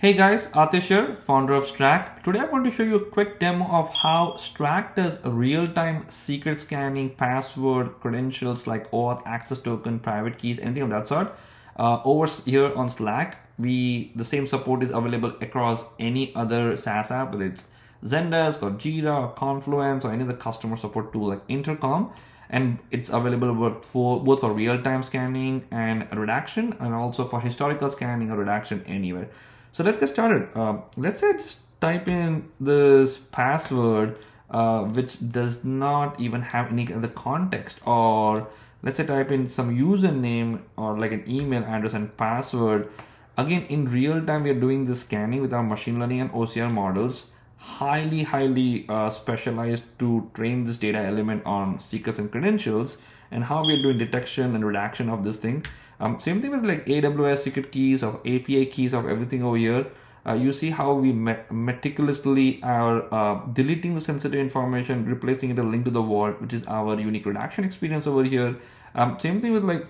Hey guys, Atish here, founder of Strac. Today I'm going to show you a quick demo of how Strac does real-time secret scanning, password, credentials like OAuth, access token, private keys, anything of that sort. Uh, over here on Slack, we the same support is available across any other SaaS app, whether it's Zendesk or Jira or Confluence or any other customer support tool like Intercom. And it's available for both for real-time scanning and redaction, and also for historical scanning or redaction anywhere. So let's get started. Uh, let's say just type in this password, uh, which does not even have any other context or let's say type in some username or like an email address and password. Again, in real time, we are doing this scanning with our machine learning and OCR models, highly, highly uh, specialized to train this data element on secrets and credentials and how we are doing detection and redaction of this thing. Um, same thing with like AWS secret keys or API keys of everything over here. Uh, you see how we meticulously are uh, deleting the sensitive information, replacing it a link to the vault, which is our unique redaction experience over here. Um, same thing with like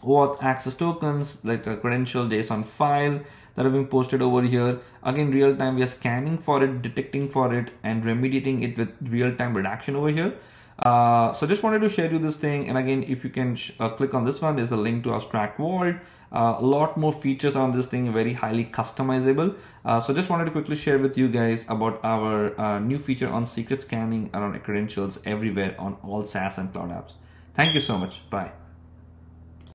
OAuth access tokens, like a credential JSON file that are being posted over here. Again, real time, we are scanning for it, detecting for it, and remediating it with real time redaction over here. Uh, so just wanted to share you this thing. And again, if you can uh, click on this one, there's a link to our Strac Vault. Uh, a lot more features on this thing, very highly customizable. Uh, so just wanted to quickly share with you guys about our uh, new feature on secret scanning around credentials everywhere on all SaaS and cloud apps. Thank you so much. Bye.